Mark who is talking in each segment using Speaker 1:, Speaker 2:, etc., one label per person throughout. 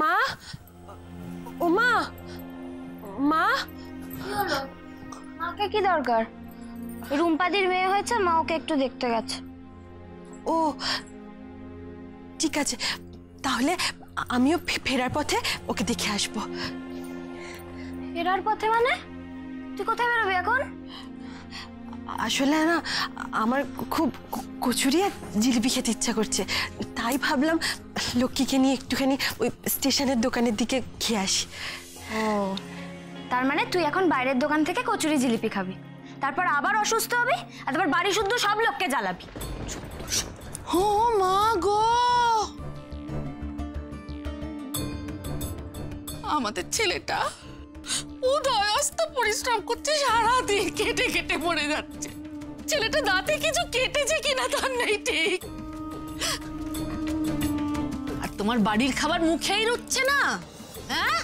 Speaker 1: মা? ও মা? মা?
Speaker 2: মাকে কি দরকার? রুম্পাদির মেয়ে হয়েছে মা ওকে একটু দেখতে গেছে।
Speaker 1: ও ঠিক আছে। তাহলে আমিও ফেরার পথে ওকে দেখে আসব।
Speaker 2: ফেরার পথে মানে? তুই কোথায় বেরোবি এখন?
Speaker 1: আসলে না আমার খুব কচুরি আর জিলিপি খেতে ইচ্ছা করছে। তাই ভাবলাম লক্ষ্মীকে নিয়ে একটুখানি ওই স্টেশনের দোকানের দিকে খেয়ে আসি।
Speaker 2: ও তার মানে তুই এখন বাইরের দোকান থেকে কচুরি জিলিপি খাবি। তারপর আবার অসুস্থ হবি আর তারপর বাড়ি শুদ্ধ সব লোককে জ্বালাবি।
Speaker 3: ও মা গো! আমাদের ছেলেটা উদয় অস্ত পরিশ্রম করছে সারাদিন কেটে কেটে পড়ে যাচ্ছে। ছেলেটা দাঁতে কিছু কেটেছে কিনা তার নেই ঠিক। তোমার বাড়ির খাবার মুখেই রুচ্ছে না? হ্যাঁ?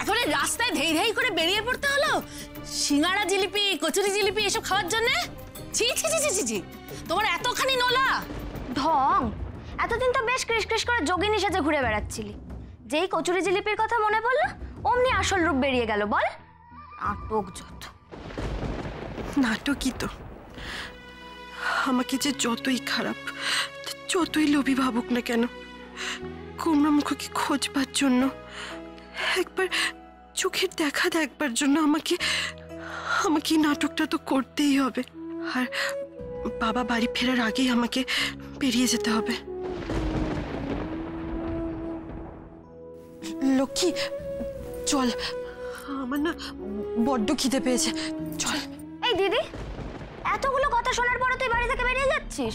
Speaker 3: এখন এই রাস্তায় ধেই ধেই করে বেরিয়ে পড়তে হলো? সিঙ্গাড়া জিলিপি কচুরি জিলিপি এসব খাওয়ার জন্য? ছি ছি ছি ছি ছি তোমার এতখানি নোলা?
Speaker 2: ঢং এতদিন তো বেশ কৃষ করে যোগিনী সেজে ঘুরে বেড়াচ্ছিলি। যেই কচুরি জিলিপির কথা মনে পড়ল অমনি আসল রূপ বেরিয়ে গেল বল। নাটক যত।
Speaker 1: নাটকই তো। আমাকে যে যতই খারাপ যতই লোভী ভাবুক না কেন কুমড়ামুখকে খোঁজবার জন্য। একবার চোখের দেখা দেখবার জন্য আমাকে আমাকে নাটকটা তো করতেই হবে। আর বাবা বাড়ি ফেরার আগেই আমাকে বেরিয়ে যেতে হবে। লক্ষ্মী, চল। আমার না বড্ড খিদে পেয়েছে। চল।
Speaker 2: এই দিদি, এতগুলো কথা শোনার পরে তুই বাড়ি থেকে বেরিয়ে যাচ্ছিস?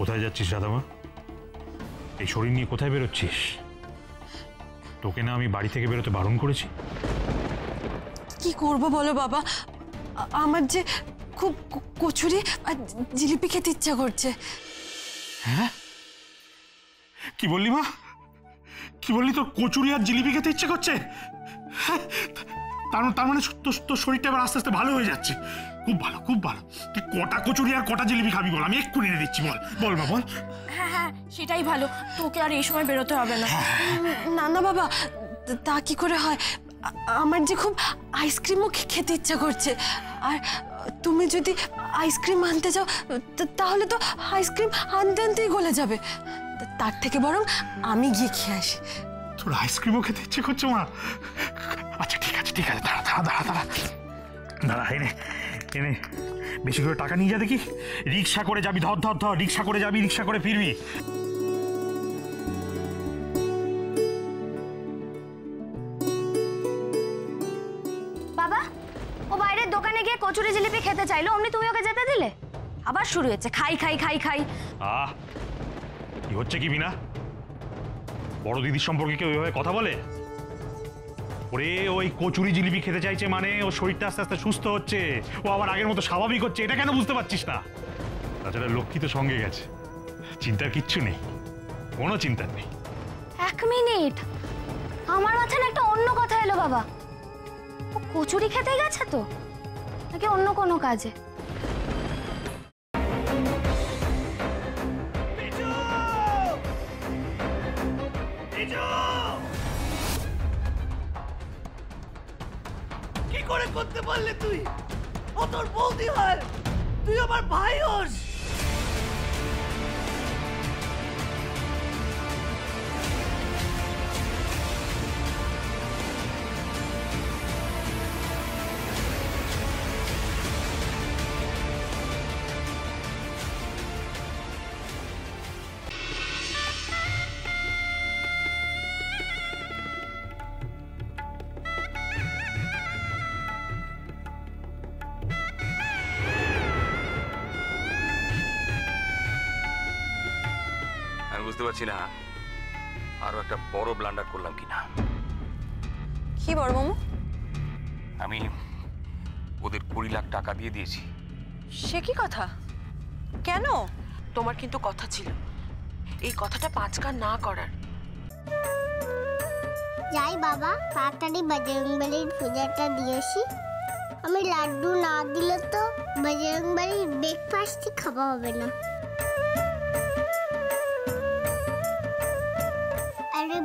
Speaker 4: কোথায় যাচ্ছিস রাধামা? এই শরীর নিয়ে কোথায় বেরোচ্ছিস? তোকে না আমি বাড়ি থেকে বেরোতে বারণ করেছি?
Speaker 1: কি করব বলো বাবা? আমার যে খুব কচুরি আর জিলিপি খেতে ইচ্ছা করছে।
Speaker 4: হ্যাঁ? কি বললি মা? কি বললি তোর কচুরি আর জিলিপি খেতে ইচ্ছে করছে? হ্যাঁ, তার তার মানে তোর তোর শরীরটা এবার আস্তে আস্তে ভালো হয়ে যাচ্ছে। খুব ভালো খুব ভালো। তুই কটা কচুরি আর কটা জিলিপি খাবি বল? আমি এক্ষুনি এনে দিচ্ছি বল। বল মা বল।
Speaker 5: হ্যাঁ হ্যাঁ সেটাই ভালো। তোকে আর এই সময় বেরোতে হবে না।
Speaker 1: না না বাবা তা- তা কি করে হয়? আমার যে খুব আইসক্রিমও খেতে ইচ্ছা করছে। আর তুমি যদি আইসক্রিম আনতে যাও তা- তাহলে তো আইসক্রিম আনতে আনতেই গলে যাবে। তার থেকে বরং আমি গিয়ে খেয়ে আসি।
Speaker 4: তোর আইসক্রিমও খেতে ইচ্ছে করছে মা? আচ্ছা ঠিক আছে ঠিক আছে দাঁড়া দাঁড়া দাঁড়া দাঁড়া। দাঁড়া এনে এনে বেশি করে টাকা নিয়ে যা দেখি। রিক্সা করে যাবি ধর ধর ধর রিক্সা করে যাবি রিক্সা করে ফিরবি।
Speaker 2: বাবা ও বাইরের দোকানে গিয়ে কচুরি জিলিপি খেতে চাইলো অমনি তুমি ওকে যেতে দিলে? আবার শুরু হয়েছে খাই খাই খাই খাই।
Speaker 4: আহ কি হচ্ছে কি বিনা বড় দিদির সম্পর্কে কেউ ওইভাবে কথা বলে? ওরে, ওই কচুরি জিলিপি খেতে চাইছে মানে ও শরীরটা আস্তে আস্তে সুস্থ হচ্ছে। ও আবার আগের মতো স্বাভাবিক হচ্ছে, এটা কেন বুঝতে পারছিস না? তাছাড়া লক্ষ্মী তো সঙ্গে গেছে, চিন্তার কিচ্ছু নেই, কোনো চিন্তার নেই।
Speaker 2: এক মিনিট, আমার মাথায় একটা অন্য কথা এলো বাবা। ও কচুরি খেতে গেছে তো? নাকি অন্য কোনো কাজে?
Speaker 6: করে করতে পারলে তুই। ও তোর বৌদি হয়। তুই আমার ভাই হোস।
Speaker 7: বুঝতে পারছি না। আরও একটা বড় ব্লান্ডার করলাম কিনা।
Speaker 5: কি বড় মামু?
Speaker 7: আমি ওদের কুড়ি লাখ টাকা দিয়ে দিয়েছি।
Speaker 5: সে কি কথা? কেন?
Speaker 1: তোমার কিন্তু কথা ছিল। এই কথাটা পাঁচকার না করার।
Speaker 8: যাই বাবা তাড়াতাড়ি বজরংবলির পূজাটা দিয়ে আসি। আমি লাড্ডু না দিলে তো বজরং বাড়ির ব্রেকফাস্টই খাওয়া হবে না।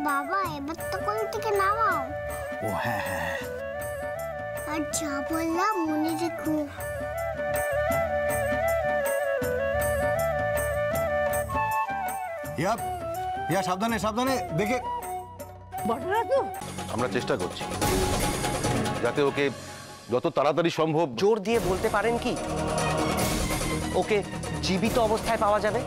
Speaker 8: বাবা এবার তো কোন থেকে নামাও।
Speaker 9: ও হ্যাঁ হ্যাঁ
Speaker 8: আর যা বললাম মনে রেখো।
Speaker 9: ইয়া ইয়া সাবধানে সাবধানে দেখে
Speaker 10: আমরা চেষ্টা করছি। যাতে ওকে যত তাড়াতাড়ি সম্ভব
Speaker 11: জোর দিয়ে বলতে পারেন কি? ওকে জীবিত অবস্থায় পাওয়া যাবে?